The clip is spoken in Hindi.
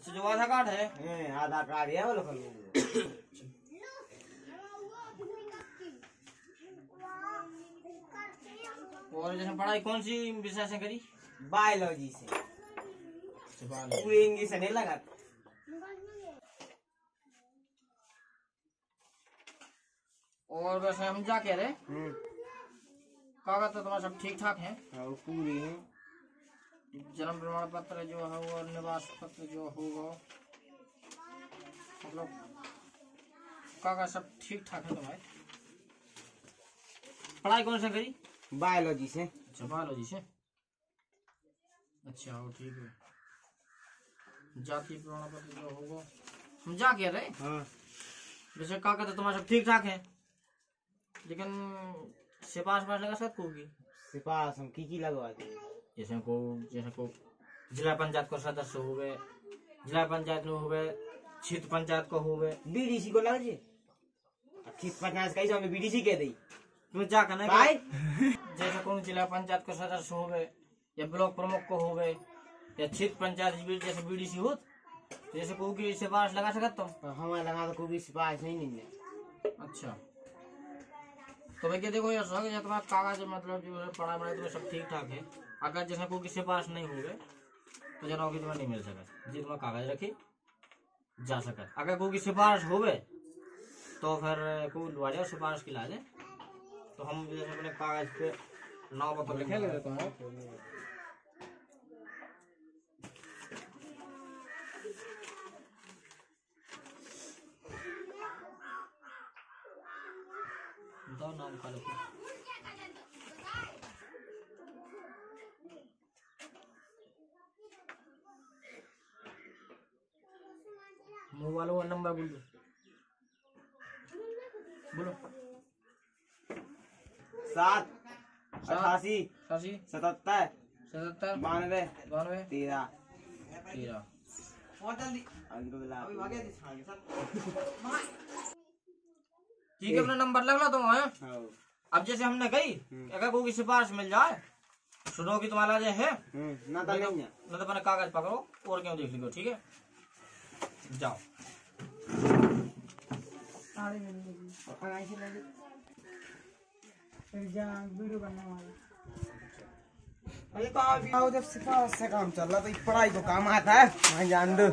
अच्छा जो आधार कार्ड है हैं, आधार कार्ड है कल और जैसे पढ़ाई कौन सी विषय से करी? बायोलॉजी से। पूरे इंग्लिश नहीं लगा और वैसे हम जा कह रहे हम्म, कागज़ तो तुम्हारा सब ठीक ठाक है? हाँ, पूरी है। जन्म प्रमाण पत्र जो है वो निवास पत्र जो होगा मतलब कागज़ सब ठीक ठाक है तुम्हारे पढ़ाई कौन सा करी? बायोलॉजी से। अच्छा बायोलॉजी से? अच्छा वो ठीक है। जाति प्रमाण पत्र जो होगा हम जा कह रहे? हाँ। जैसे कागज़ तो तुम्हारा सब ठीक ठाक है लेकिन सिपास पास लगा सकते होगी। सिपास हम की की लगवा देंगे? जैसे को जैसे को जिला पंचायत को सदस्य हो गए जिला पंचायत में हो गए क्षेत्र पंचायत को हो गए बीडीसी को लग जे। अच्छी पचास कैसे हमें बीडीसी कह दी। तुम्हें क्या करना भाई। जैसे को जिला पंचायत को सदस्य हो गए या ब्लॉक प्रमुख को हो गए या क्षेत्र पंचायत जैसे बीडीसी हो तो जैसे को की सिफारिश लगा सकते तुम? हमारे लगा तो कोई भी सिपास नहीं नहीं अच्छा। तो भैया देखो ये सर ये तुम्हारा कागज़ मतलब जो है पढ़ाई वढ़ाई तुम्हें सब ठीक ठाक है। अगर जैसे कोई किसी पास नहीं हो तो जना होगी तुम्हें नहीं मिल सका। जी तुम्हें कागज़ रखी जा सका। अगर कोई की सिफारिश हो गए तो फिर कोई लुआ जाओ सिफारिश की लाजे तो हम जैसे अपने कागज़ पे नाव पत्र लिखे ले देते हैं नाम का लिखो मोबाइल का नंबर बोलो बोलो। सात अठासी सासी सतहत्तर सतहत्तर। बानवे बानवे। तेरह। तेरह। ठीक है अपना नंबर लग लो तुम है हाँ, अब जैसे हमने कही हम्म। अगर कोई की सिफारिश मिल जाए सुनो कि तुम्हारा जो है हम्म, ना तो नहीं है। न तो अपने कागज़ पकड़ो और क्यों देख लीजिए ठीक है? जाओ। अरे कहाँ भी जब सिफारिश से काम चल रहा तो पढ़ाई तो काम आता है। मैं जान दो